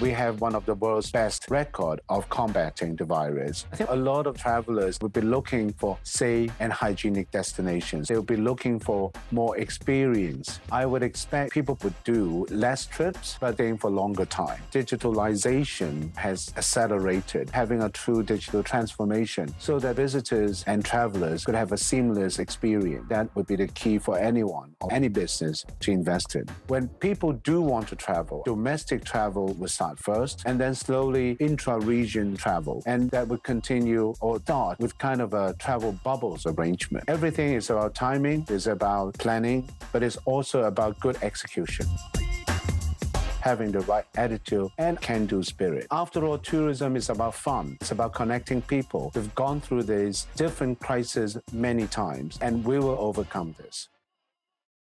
We have one of the world's best record of combating the virus. I think a lot of travelers will be looking for safe and hygienic destinations. They'll be looking for more experience. I would expect people would do less trips, but then for longer time. Digitalization has accelerated having a true digital transformation so that visitors and travelers could have a seamless experience. That would be the key for anyone or any business to invest in. When people do want to travel, domestic travel will first and then slowly intra-region travel. And that would continue or start with kind of a travel bubbles arrangement. Everything is about timing, is about planning, but it's also about good execution having the right attitude and can do spirit. After all, tourism is about fun, it's about connecting people. We've gone through these different crises many times, and we will overcome this.